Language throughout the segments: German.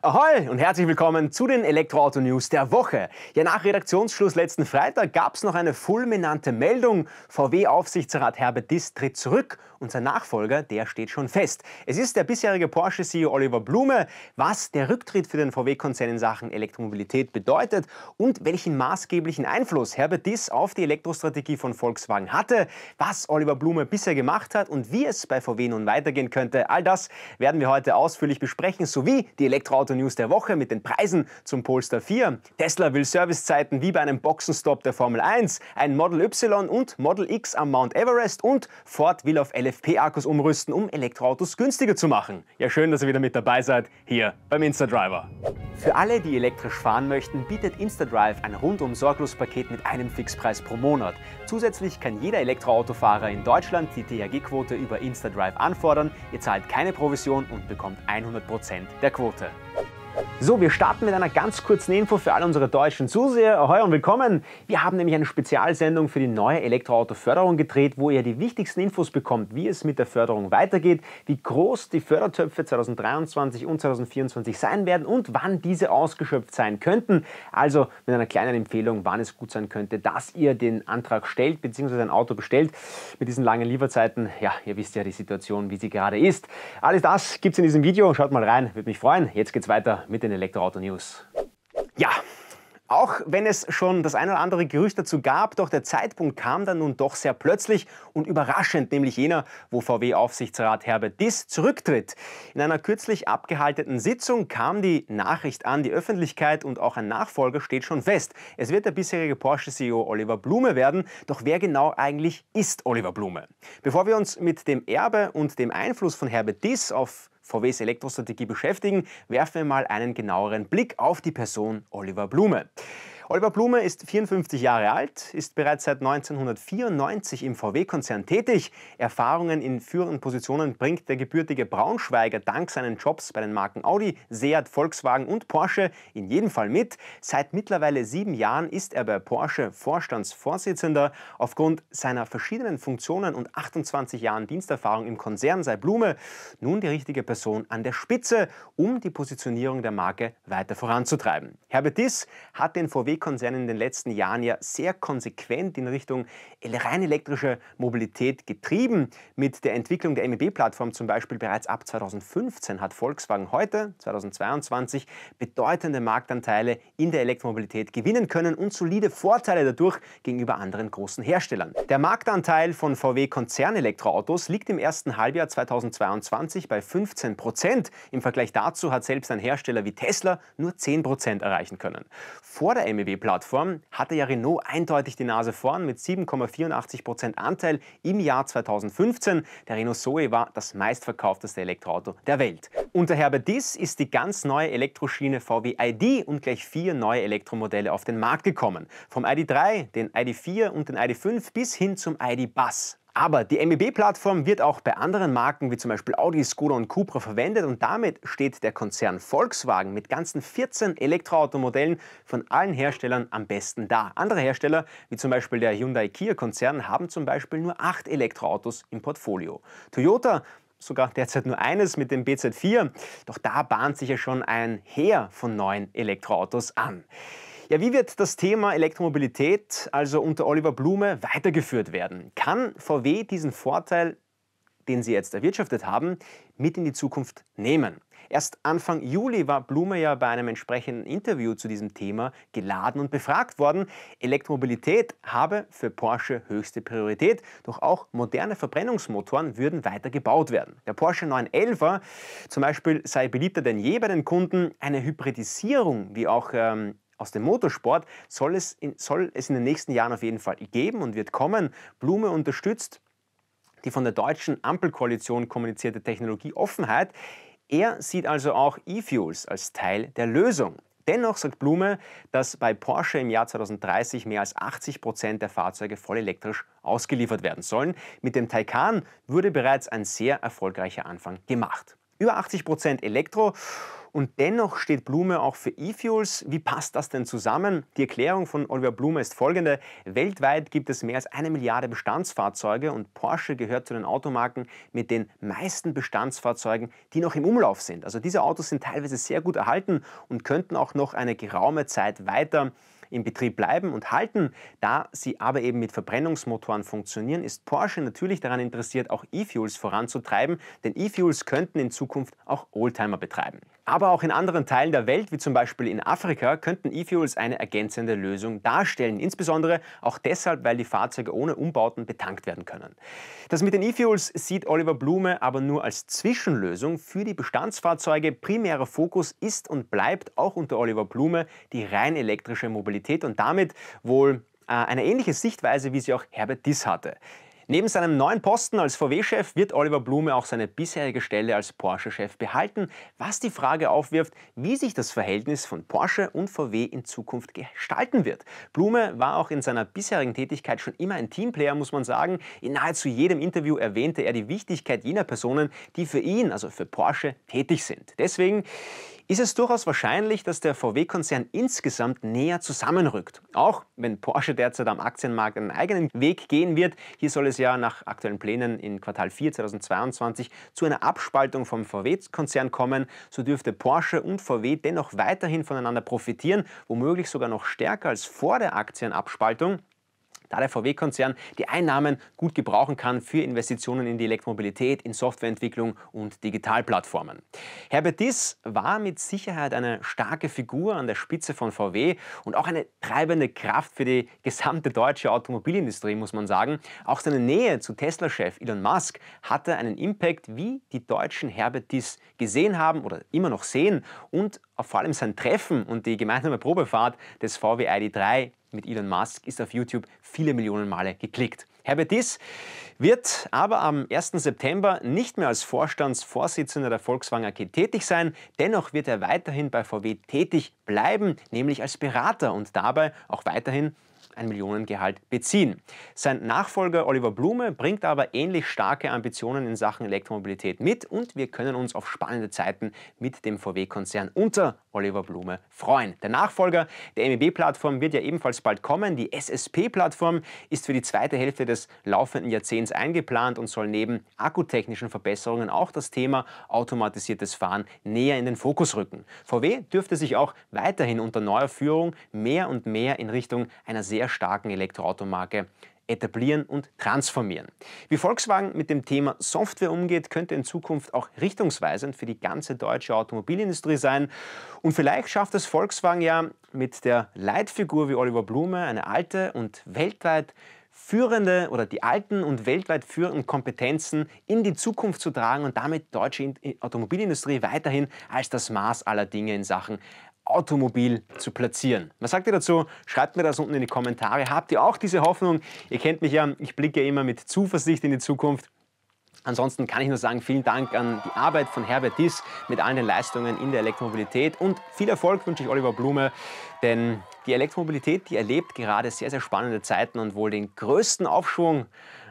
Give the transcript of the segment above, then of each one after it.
Ahoi und herzlich willkommen zu den Elektroauto-News der Woche. Ja, nach Redaktionsschluss letzten Freitag gab es noch eine fulminante Meldung. VW-Aufsichtsrat Herbert Diss tritt zurück und sein Nachfolger, der steht schon fest. Es ist der bisherige Porsche-CEO Oliver Blume. Was der Rücktritt für den VW-Konzern in Sachen Elektromobilität bedeutet und welchen maßgeblichen Einfluss Herbert Diss auf die Elektrostrategie von Volkswagen hatte, was Oliver Blume bisher gemacht hat und wie es bei VW nun weitergehen könnte, all das werden wir heute ausführlich besprechen, sowie die Elektroauto Auto-News der Woche mit den Preisen zum Polestar 4. Tesla will Servicezeiten wie bei einem Boxenstopp der Formel 1, ein Model Y und Model X am Mount Everest und Ford will auf LFP-Akkus umrüsten, um Elektroautos günstiger zu machen. Ja, schön, dass ihr wieder mit dabei seid, hier beim InstaDriver. Für alle, die elektrisch fahren möchten, bietet InstaDrive ein rundum sorglos Paket mit einem Fixpreis pro Monat. Zusätzlich kann jeder Elektroautofahrer in Deutschland die THG-Quote über InstaDrive anfordern. Ihr zahlt keine Provision und bekommt 100% der Quote. So, wir starten mit einer ganz kurzen Info für alle unsere deutschen Zuseher. Ahoi und willkommen. Wir haben nämlich eine Spezialsendung für die neue Elektroauto-Förderung gedreht, wo ihr die wichtigsten Infos bekommt, wie es mit der Förderung weitergeht, wie groß die Fördertöpfe 2023 und 2024 sein werden und wann diese ausgeschöpft sein könnten. Also mit einer kleinen Empfehlung, wann es gut sein könnte, dass ihr den Antrag stellt bzw. ein Auto bestellt. Mit diesen langen Lieferzeiten, ja, ihr wisst ja die Situation, wie sie gerade ist. Alles das gibt es in diesem Video. Schaut mal rein, würde mich freuen. Jetzt geht's weiter mit den Elektroauto-News. Ja, auch wenn es schon das ein oder andere Gerücht dazu gab, doch der Zeitpunkt kam dann nun doch sehr plötzlich und überraschend, nämlich jener, wo VW-Aufsichtsrat Herbert Diss zurücktritt. In einer kürzlich abgehaltenen Sitzung kam die Nachricht an die Öffentlichkeit und auch ein Nachfolger steht schon fest. Es wird der bisherige Porsche-CEO Oliver Blume werden, doch wer genau eigentlich ist Oliver Blume? Bevor wir uns mit dem Erbe und dem Einfluss von Herbert Diss auf VWs Elektrostrategie beschäftigen, werfen wir mal einen genaueren Blick auf die Person Oliver Blume. Oliver Blume ist 54 Jahre alt, ist bereits seit 1994 im VW-Konzern tätig. Erfahrungen in führenden Positionen bringt der gebürtige Braunschweiger dank seinen Jobs bei den Marken Audi, Seat, Volkswagen und Porsche in jedem Fall mit. Seit mittlerweile sieben Jahren ist er bei Porsche Vorstandsvorsitzender. Aufgrund seiner verschiedenen Funktionen und 28 Jahren Diensterfahrung im Konzern sei Blume nun die richtige Person an der Spitze, um die Positionierung der Marke weiter voranzutreiben. Herbert Diss hat den VW VW-Konzern in den letzten Jahren ja sehr konsequent in Richtung rein elektrische Mobilität getrieben. Mit der Entwicklung der MEB-Plattform zum Beispiel bereits ab 2015 hat Volkswagen heute, 2022, bedeutende Marktanteile in der Elektromobilität gewinnen können und solide Vorteile dadurch gegenüber anderen großen Herstellern. Der Marktanteil von VW-Konzernelektroautos liegt im ersten Halbjahr 2022 bei 15 Prozent. Im Vergleich dazu hat selbst ein Hersteller wie Tesla nur 10 Prozent erreichen können. Vor der MEB BMW-Plattform hatte ja Renault eindeutig die Nase vorn mit 7,84% Anteil im Jahr 2015. Der Renault Zoe war das meistverkaufteste Elektroauto der Welt. Unter Herbert Diss ist die ganz neue Elektroschiene VW ID und gleich vier neue Elektromodelle auf den Markt gekommen. Vom ID3, den ID4 und den ID5 bis hin zum ID Buzz. Aber die MEB-Plattform wird auch bei anderen Marken wie zum Beispiel Audi, Skoda und Cupra verwendet und damit steht der Konzern Volkswagen mit ganzen 14 Elektroautomodellen von allen Herstellern am besten da. Andere Hersteller, wie zum Beispiel der Hyundai-Kia-Konzern, haben zum Beispiel nur acht Elektroautos im Portfolio. Toyota sogar derzeit nur eines mit dem BZ4, doch da bahnt sich ja schon ein Heer von neuen Elektroautos an. Ja, wie wird das Thema Elektromobilität also unter Oliver Blume weitergeführt werden? Kann VW diesen Vorteil, den sie jetzt erwirtschaftet haben, mit in die Zukunft nehmen? Erst Anfang Juli war Blume ja bei einem entsprechenden Interview zu diesem Thema geladen und befragt worden. Elektromobilität habe für Porsche höchste Priorität, doch auch moderne Verbrennungsmotoren würden weiter gebaut werden. Der Porsche 911er zum Beispiel sei beliebter denn je bei den Kunden. Eine Hybridisierung, wie auch ähm, aus dem Motorsport soll es, in, soll es in den nächsten Jahren auf jeden Fall geben und wird kommen. Blume unterstützt die von der deutschen Ampelkoalition kommunizierte Technologieoffenheit. Er sieht also auch E-Fuels als Teil der Lösung. Dennoch sagt Blume, dass bei Porsche im Jahr 2030 mehr als 80 Prozent der Fahrzeuge voll elektrisch ausgeliefert werden sollen. Mit dem Taycan wurde bereits ein sehr erfolgreicher Anfang gemacht. Über 80 Prozent Elektro und dennoch steht Blume auch für E-Fuels. Wie passt das denn zusammen? Die Erklärung von Oliver Blume ist folgende. Weltweit gibt es mehr als eine Milliarde Bestandsfahrzeuge und Porsche gehört zu den Automarken mit den meisten Bestandsfahrzeugen, die noch im Umlauf sind. Also diese Autos sind teilweise sehr gut erhalten und könnten auch noch eine geraume Zeit weiter im Betrieb bleiben und halten. Da sie aber eben mit Verbrennungsmotoren funktionieren, ist Porsche natürlich daran interessiert, auch E-Fuels voranzutreiben, denn E-Fuels könnten in Zukunft auch Oldtimer betreiben. Aber auch in anderen Teilen der Welt, wie zum Beispiel in Afrika, könnten E-Fuels eine ergänzende Lösung darstellen. Insbesondere auch deshalb, weil die Fahrzeuge ohne Umbauten betankt werden können. Das mit den E-Fuels sieht Oliver Blume aber nur als Zwischenlösung für die Bestandsfahrzeuge. Primärer Fokus ist und bleibt auch unter Oliver Blume die rein elektrische Mobilität und damit wohl äh, eine ähnliche Sichtweise, wie sie auch Herbert Diss hatte. Neben seinem neuen Posten als VW-Chef wird Oliver Blume auch seine bisherige Stelle als Porsche-Chef behalten, was die Frage aufwirft, wie sich das Verhältnis von Porsche und VW in Zukunft gestalten wird. Blume war auch in seiner bisherigen Tätigkeit schon immer ein Teamplayer, muss man sagen. In nahezu jedem Interview erwähnte er die Wichtigkeit jener Personen, die für ihn, also für Porsche, tätig sind. Deswegen ist es durchaus wahrscheinlich, dass der VW-Konzern insgesamt näher zusammenrückt. Auch wenn Porsche derzeit am Aktienmarkt einen eigenen Weg gehen wird. Hier soll es ja nach aktuellen Plänen in Quartal 4 2022 zu einer Abspaltung vom VW-Konzern kommen. So dürfte Porsche und VW dennoch weiterhin voneinander profitieren, womöglich sogar noch stärker als vor der Aktienabspaltung da der VW-Konzern die Einnahmen gut gebrauchen kann für Investitionen in die Elektromobilität, in Softwareentwicklung und Digitalplattformen. Herbert Diss war mit Sicherheit eine starke Figur an der Spitze von VW und auch eine treibende Kraft für die gesamte deutsche Automobilindustrie, muss man sagen. Auch seine Nähe zu Tesla-Chef Elon Musk hatte einen Impact, wie die Deutschen Herbert Diss gesehen haben oder immer noch sehen und vor allem sein Treffen und die gemeinsame Probefahrt des VW ID3 mit Elon Musk ist auf YouTube viele Millionen Male geklickt. Herbert Diss wird aber am 1. September nicht mehr als Vorstandsvorsitzender der Volkswagen AG tätig sein. Dennoch wird er weiterhin bei VW tätig bleiben, nämlich als Berater und dabei auch weiterhin ein Millionengehalt beziehen. Sein Nachfolger Oliver Blume bringt aber ähnlich starke Ambitionen in Sachen Elektromobilität mit und wir können uns auf spannende Zeiten mit dem VW-Konzern unter Oliver Blume freuen. Der Nachfolger der MEB-Plattform wird ja ebenfalls bald kommen. Die SSP-Plattform ist für die zweite Hälfte des laufenden Jahrzehnts eingeplant und soll neben akkutechnischen Verbesserungen auch das Thema automatisiertes Fahren näher in den Fokus rücken. VW dürfte sich auch weiterhin unter neuer Führung mehr und mehr in Richtung einer starken Elektroautomarke etablieren und transformieren. Wie Volkswagen mit dem Thema Software umgeht, könnte in Zukunft auch richtungsweisend für die ganze deutsche Automobilindustrie sein. Und vielleicht schafft es Volkswagen ja mit der Leitfigur wie Oliver Blume eine alte und weltweit führende oder die alten und weltweit führenden Kompetenzen in die Zukunft zu tragen und damit deutsche Automobilindustrie weiterhin als das Maß aller Dinge in Sachen Automobil zu platzieren. Was sagt ihr dazu? Schreibt mir das unten in die Kommentare. Habt ihr auch diese Hoffnung? Ihr kennt mich ja, ich blicke immer mit Zuversicht in die Zukunft. Ansonsten kann ich nur sagen, vielen Dank an die Arbeit von Herbert Diss mit allen den Leistungen in der Elektromobilität und viel Erfolg wünsche ich Oliver Blume, denn die Elektromobilität, die erlebt gerade sehr, sehr spannende Zeiten und wohl den größten Aufschwung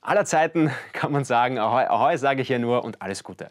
aller Zeiten, kann man sagen. Ahoi, ahoi sage ich hier nur und alles Gute.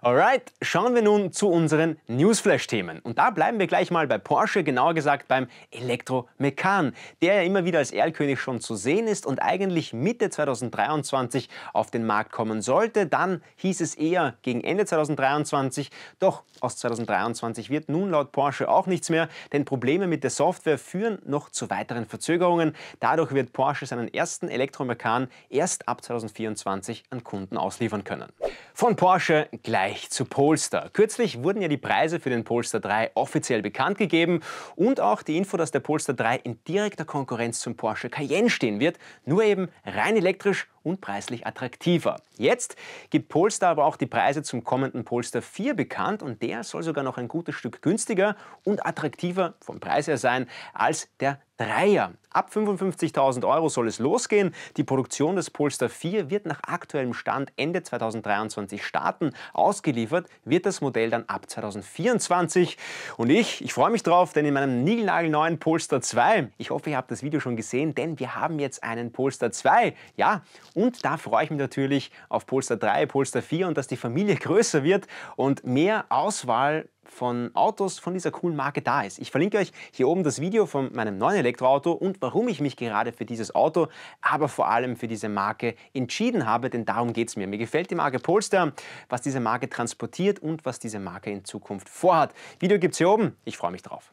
Alright, schauen wir nun zu unseren Newsflash-Themen. Und da bleiben wir gleich mal bei Porsche, genauer gesagt beim Elektromekan, der ja immer wieder als Erlkönig schon zu sehen ist und eigentlich Mitte 2023 auf den Markt kommen sollte. Dann hieß es eher gegen Ende 2023. Doch aus 2023 wird nun laut Porsche auch nichts mehr, denn Probleme mit der Software führen noch zu weiteren Verzögerungen. Dadurch wird Porsche seinen ersten Elektromekan erst ab 2024 an Kunden ausliefern können. Von Porsche gleich zu Polestar. Kürzlich wurden ja die Preise für den Polestar 3 offiziell bekannt gegeben und auch die Info, dass der Polestar 3 in direkter Konkurrenz zum Porsche Cayenne stehen wird, nur eben rein elektrisch und preislich attraktiver. Jetzt gibt Polestar aber auch die Preise zum kommenden Polestar 4 bekannt und der soll sogar noch ein gutes Stück günstiger und attraktiver vom Preis her sein als der Dreier. Ab 55.000 Euro soll es losgehen. Die Produktion des Polestar 4 wird nach aktuellem Stand Ende 2023 starten. Ausgeliefert wird das Modell dann ab 2024. Und ich, ich freue mich drauf, denn in meinem niegelnagelneuen Polestar 2, ich hoffe, ihr habt das Video schon gesehen, denn wir haben jetzt einen Polestar 2. Ja, und da freue ich mich natürlich auf Polestar 3, Polestar 4 und dass die Familie größer wird und mehr Auswahl von Autos von dieser coolen Marke da ist. Ich verlinke euch hier oben das Video von meinem neuen Elektroauto und warum ich mich gerade für dieses Auto, aber vor allem für diese Marke entschieden habe, denn darum geht es mir. Mir gefällt die Marke Polestar, was diese Marke transportiert und was diese Marke in Zukunft vorhat. Video gibt es hier oben, ich freue mich drauf.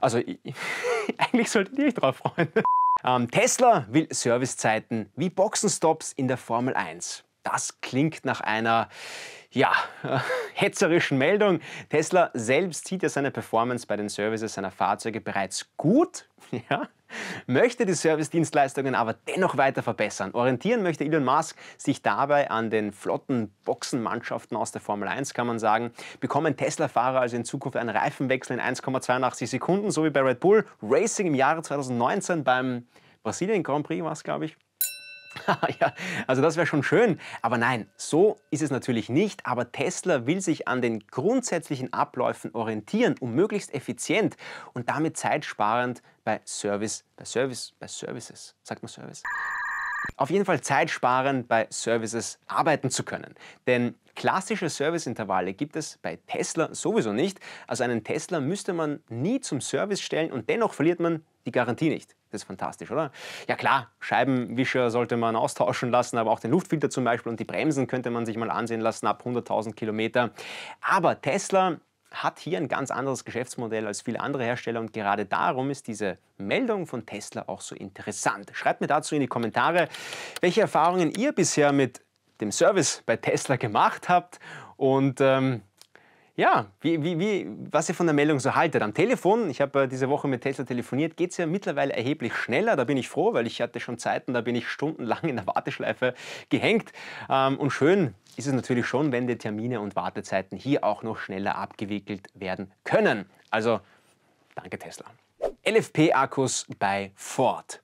Also ich, eigentlich solltet ihr euch drauf freuen. Ähm, Tesla will Servicezeiten wie Boxenstops in der Formel 1. Das klingt nach einer ja, hetzerischen Meldung. Tesla selbst sieht ja seine Performance bei den Services seiner Fahrzeuge bereits gut, ja, möchte die Servicedienstleistungen aber dennoch weiter verbessern. Orientieren möchte Elon Musk sich dabei an den flotten Boxenmannschaften aus der Formel 1, kann man sagen. Bekommen Tesla-Fahrer also in Zukunft einen Reifenwechsel in 1,82 Sekunden, so wie bei Red Bull Racing im Jahre 2019 beim Brasilien Grand Prix war es, glaube ich. ja, also das wäre schon schön. Aber nein, so ist es natürlich nicht. Aber Tesla will sich an den grundsätzlichen Abläufen orientieren, um möglichst effizient und damit zeitsparend bei Service, bei Service, bei Services, sagt man Service? Auf jeden Fall zeitsparend bei Services arbeiten zu können. Denn klassische Serviceintervalle gibt es bei Tesla sowieso nicht. Also einen Tesla müsste man nie zum Service stellen und dennoch verliert man die Garantie nicht. Das ist fantastisch, oder? Ja klar, Scheibenwischer sollte man austauschen lassen, aber auch den Luftfilter zum Beispiel und die Bremsen könnte man sich mal ansehen lassen ab 100.000 Kilometer. Aber Tesla hat hier ein ganz anderes Geschäftsmodell als viele andere Hersteller und gerade darum ist diese Meldung von Tesla auch so interessant. Schreibt mir dazu in die Kommentare, welche Erfahrungen ihr bisher mit dem Service bei Tesla gemacht habt und ähm, ja, wie, wie, wie, was ihr von der Meldung so haltet. Am Telefon, ich habe äh, diese Woche mit Tesla telefoniert, geht es ja mittlerweile erheblich schneller. Da bin ich froh, weil ich hatte schon Zeiten, da bin ich stundenlang in der Warteschleife gehängt. Ähm, und schön ist es natürlich schon, wenn die Termine und Wartezeiten hier auch noch schneller abgewickelt werden können. Also danke Tesla. LFP-Akkus bei Ford.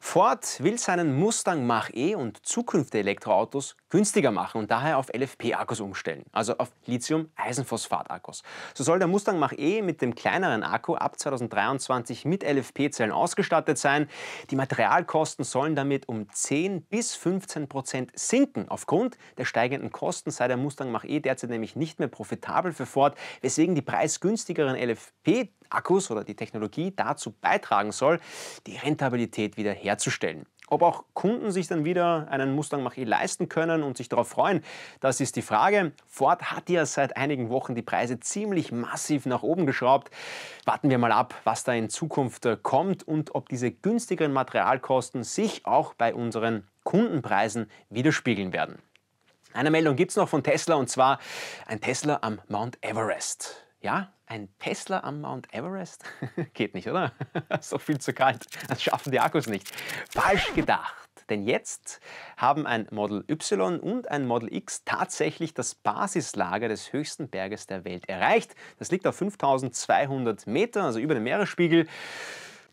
Ford will seinen Mustang Mach-E und zukünftige Elektroautos günstiger machen und daher auf LFP-Akkus umstellen, also auf Lithium-Eisenphosphat-Akkus. So soll der Mustang Mach-E mit dem kleineren Akku ab 2023 mit LFP-Zellen ausgestattet sein. Die Materialkosten sollen damit um 10 bis 15 Prozent sinken. Aufgrund der steigenden Kosten sei der Mustang Mach-E derzeit nämlich nicht mehr profitabel für Ford, weswegen die preisgünstigeren LFP-Akkus oder die Technologie dazu beitragen soll, die Rentabilität wieder herzustellen herzustellen. Ob auch Kunden sich dann wieder einen Mustang Mach-E leisten können und sich darauf freuen, das ist die Frage. Ford hat ja seit einigen Wochen die Preise ziemlich massiv nach oben geschraubt. Warten wir mal ab, was da in Zukunft äh, kommt und ob diese günstigeren Materialkosten sich auch bei unseren Kundenpreisen widerspiegeln werden. Eine Meldung gibt es noch von Tesla und zwar ein Tesla am Mount Everest. Ja, ein Tesla am Mount Everest? Geht nicht, oder? so viel zu kalt. Das schaffen die Akkus nicht. Falsch gedacht. Denn jetzt haben ein Model Y und ein Model X tatsächlich das Basislager des höchsten Berges der Welt erreicht. Das liegt auf 5200 Meter, also über dem Meeresspiegel.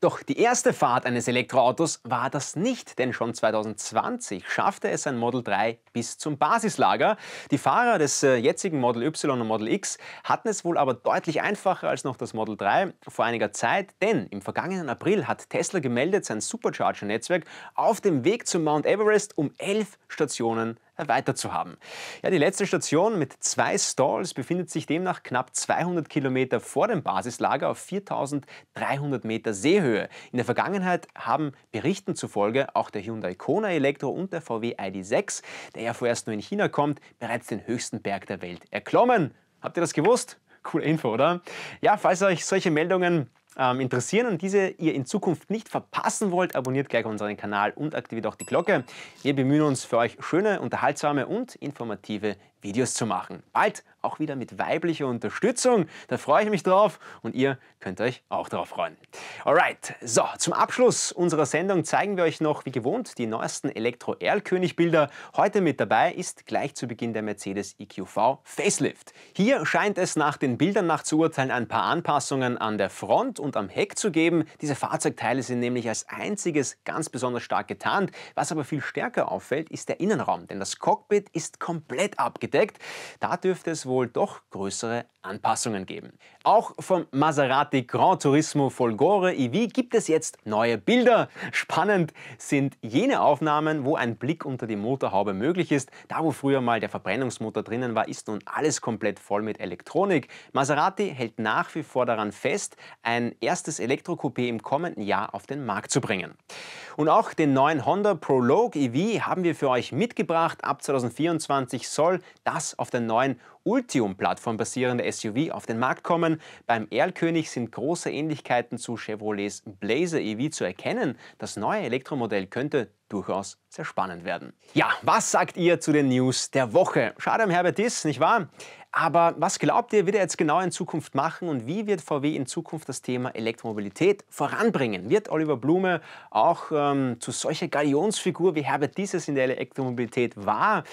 Doch die erste Fahrt eines Elektroautos war das nicht, denn schon 2020 schaffte es ein Model 3 bis zum Basislager. Die Fahrer des äh, jetzigen Model Y und Model X hatten es wohl aber deutlich einfacher als noch das Model 3 vor einiger Zeit, denn im vergangenen April hat Tesla gemeldet, sein Supercharger-Netzwerk auf dem Weg zum Mount Everest um elf Stationen erweitert zu haben. Ja, die letzte Station mit zwei Stalls befindet sich demnach knapp 200 Kilometer vor dem Basislager auf 4300 Meter Seehöhe. In der Vergangenheit haben Berichten zufolge auch der Hyundai Kona Elektro und der VW ID.6, der ja vorerst nur in China kommt, bereits den höchsten Berg der Welt erklommen. Habt ihr das gewusst? Coole Info, oder? Ja, falls euch solche Meldungen ähm, interessieren und diese ihr in Zukunft nicht verpassen wollt, abonniert gleich unseren Kanal und aktiviert auch die Glocke. Wir bemühen uns für euch schöne, unterhaltsame und informative Videos zu machen. Bald auch wieder mit weiblicher Unterstützung. Da freue ich mich drauf und ihr könnt euch auch darauf freuen. Alright, so, zum Abschluss unserer Sendung zeigen wir euch noch, wie gewohnt, die neuesten Elektro-Erlkönig-Bilder. Heute mit dabei ist gleich zu Beginn der Mercedes EQV Facelift. Hier scheint es nach den Bildern nach zu urteilen ein paar Anpassungen an der Front und am Heck zu geben. Diese Fahrzeugteile sind nämlich als einziges ganz besonders stark getarnt. Was aber viel stärker auffällt, ist der Innenraum, denn das Cockpit ist komplett abgedeckt. Da dürfte es wohl doch größere Anpassungen geben. Auch vom Maserati Gran Turismo Folgore EV gibt es jetzt neue Bilder. Spannend sind jene Aufnahmen, wo ein Blick unter die Motorhaube möglich ist. Da, wo früher mal der Verbrennungsmotor drinnen war, ist nun alles komplett voll mit Elektronik. Maserati hält nach wie vor daran fest, ein erstes Elektrocoupé im kommenden Jahr auf den Markt zu bringen. Und auch den neuen Honda Prologue EV haben wir für euch mitgebracht. Ab 2024 soll das auf der neuen Ultium-Plattform basierende SUV auf den Markt kommen. Beim Erlkönig sind große Ähnlichkeiten zu Chevrolets Blazer EV zu erkennen. Das neue Elektromodell könnte durchaus sehr spannend werden. Ja, was sagt ihr zu den News der Woche? Schade am Herbert ist, nicht wahr? Aber was glaubt ihr, wird er jetzt genau in Zukunft machen und wie wird VW in Zukunft das Thema Elektromobilität voranbringen? Wird Oliver Blume auch ähm, zu solcher Galionsfigur wie Herbert Dieses in der Elektromobilität war?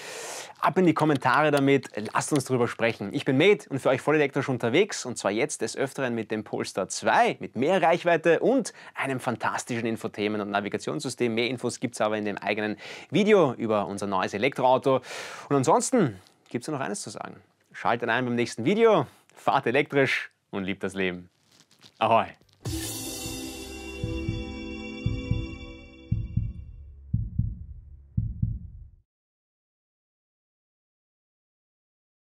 Ab in die Kommentare damit, lasst uns darüber sprechen. Ich bin Mate und für euch voll elektrisch unterwegs und zwar jetzt des Öfteren mit dem Polestar 2 mit mehr Reichweite und einem fantastischen Infothemen- und Navigationssystem. Mehr Infos gibt es aber in dem eigenen Video über unser neues Elektroauto. Und ansonsten gibt es noch eines zu sagen. Schaltet ein beim nächsten Video, fahrt elektrisch und liebt das Leben. Ahoi!